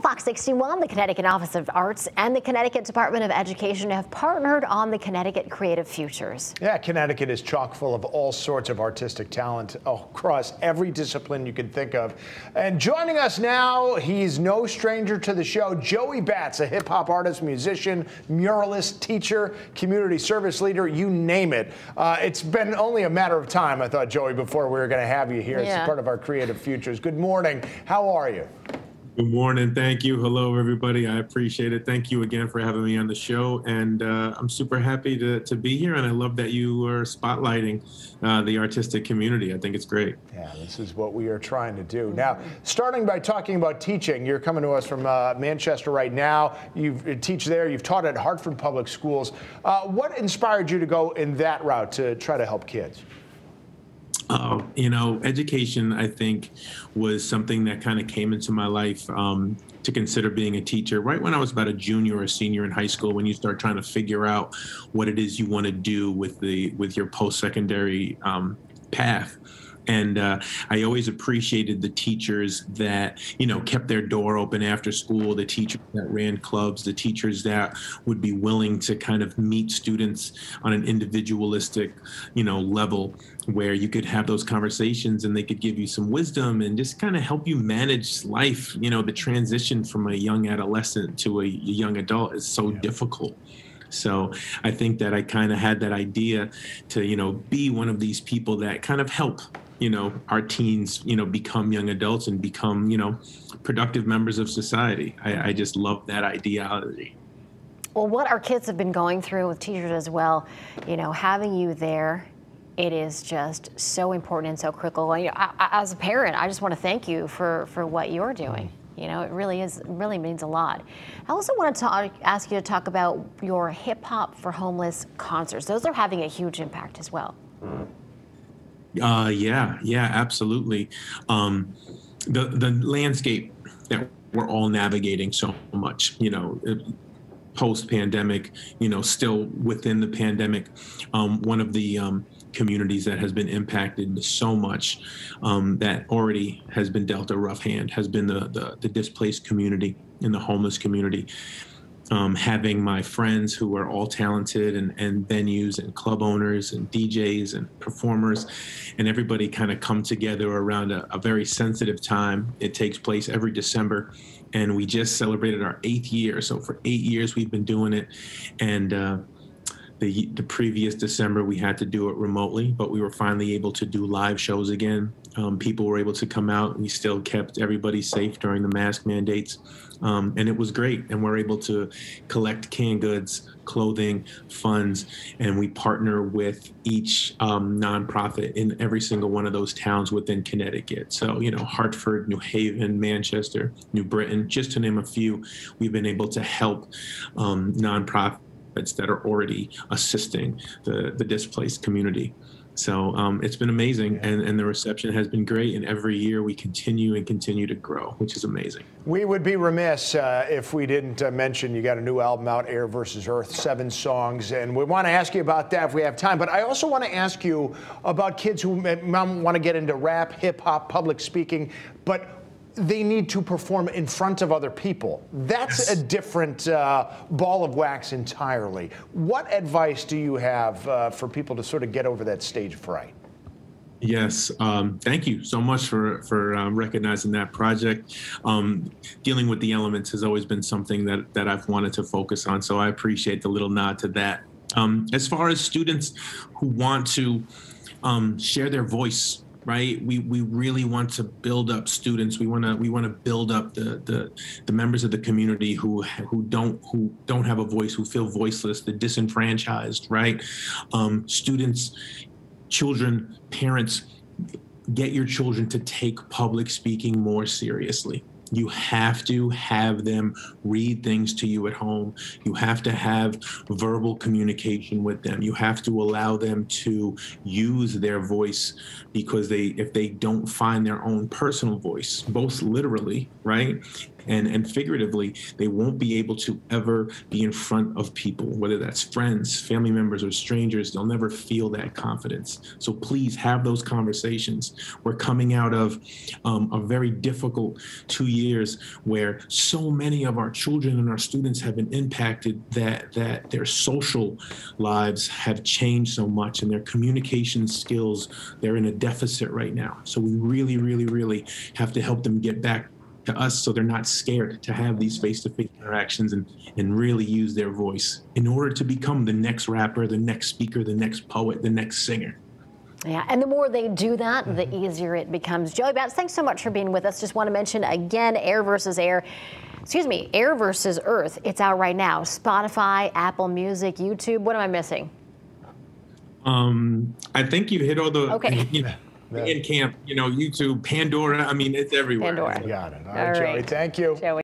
Well, Fox 61, the Connecticut Office of Arts, and the Connecticut Department of Education have partnered on the Connecticut Creative Futures. Yeah, Connecticut is chock full of all sorts of artistic talent across every discipline you can think of. And joining us now, he's no stranger to the show, Joey Batts, a hip hop artist, musician, muralist, teacher, community service leader, you name it. Uh, it's been only a matter of time, I thought, Joey, before we were going to have you here yeah. as part of our Creative Futures. Good morning. How are you? Good morning. Thank you. Hello, everybody. I appreciate it. Thank you again for having me on the show. And uh, I'm super happy to, to be here. And I love that you are spotlighting uh, the artistic community. I think it's great. Yeah, this is what we are trying to do. Now, starting by talking about teaching, you're coming to us from uh, Manchester right now. You teach there. You've taught at Hartford Public Schools. Uh, what inspired you to go in that route to try to help kids? Uh, you know, education, I think, was something that kind of came into my life um, to consider being a teacher right when I was about a junior or senior in high school. When you start trying to figure out what it is you want to do with the with your post secondary um, path. And uh, I always appreciated the teachers that, you know, kept their door open after school, the teachers that ran clubs, the teachers that would be willing to kind of meet students on an individualistic, you know, level where you could have those conversations and they could give you some wisdom and just kind of help you manage life. You know, the transition from a young adolescent to a young adult is so yeah. difficult. So I think that I kind of had that idea to, you know, be one of these people that kind of help you know our teens you know become young adults and become you know productive members of society i, I just love that ideology well what our kids have been going through with teachers as well you know having you there it is just so important and so critical and, you know, I, I, as a parent i just want to thank you for for what you're doing you know, it really is really means a lot. I also want to talk, ask you to talk about your hip hop for homeless concerts. Those are having a huge impact as well. Mm-hmm. Uh, yeah, yeah, absolutely. Um, the the landscape that we're all navigating so much, you know, post pandemic, you know, still within the pandemic, um, one of the um, communities that has been impacted so much um, that already has been dealt a rough hand has been the, the, the displaced community and the homeless community um, having my friends who are all talented and, and venues and club owners and DJs and performers and everybody kind of come together around a, a, very sensitive time. It takes place every December and we just celebrated our eighth year. So for eight years we've been doing it and uh, the, the previous December we had to do it remotely, but we were finally able to do live shows again. Um, people were able to come out. We still kept everybody safe during the mask mandates. Um, and it was great. And we're able to collect canned goods, clothing, funds, and we partner with each um, nonprofit in every single one of those towns within Connecticut. So, you know, Hartford, New Haven, Manchester, New Britain, just to name a few, we've been able to help um, nonprofits that are already assisting the, the displaced community. So um, it's been amazing, and, and the reception has been great. And every year we continue and continue to grow, which is amazing. We would be remiss uh, if we didn't uh, mention you got a new album out, Air versus Earth, seven songs, and we want to ask you about that if we have time. But I also want to ask you about kids who want to get into rap, hip hop, public speaking, but they need to perform in front of other people. That's yes. a different uh, ball of wax entirely. What advice do you have uh, for people to sort of get over that stage fright? Yes, um, thank you so much for for um, recognizing that project. Um, dealing with the elements has always been something that that I've wanted to focus on, so I appreciate the little nod to that. Um, as far as students who want to um, share their voice right? We we really want to build up students. We want to we want to build up the, the the members of the community who who don't who don't have a voice who feel voiceless the disenfranchised right? Um, students children parents get your children to take public speaking more seriously you have to have them read things to you at home. You have to have verbal communication with them. You have to allow them to use their voice because they if they don't find their own personal voice, both literally, right? And and figuratively they won't be able to ever be in front of people whether that's friends family members or strangers. They'll never feel that confidence. So please have those conversations. We're coming out of um, a very difficult two years where so many of our children and our students have been impacted that that their social lives have changed so much and their communication skills they're in a deficit right now. So we really really really have to help them get back to us so they're not scared to have these face-to-face interactions and and really use their voice in order to become the next rapper the next speaker the next poet the next singer yeah, and the more they do that, the easier it becomes. Joey Batts, thanks so much for being with us. Just want to mention again Air versus Air. Excuse me, Air versus Earth. It's out right now. Spotify, Apple Music, YouTube. What am I missing? Um, I think you hit all the Okay. you know, in camp, you know, YouTube, Pandora. I mean, it's everywhere. Pandora. Got it. All All right, Joey. Thank you. Joey.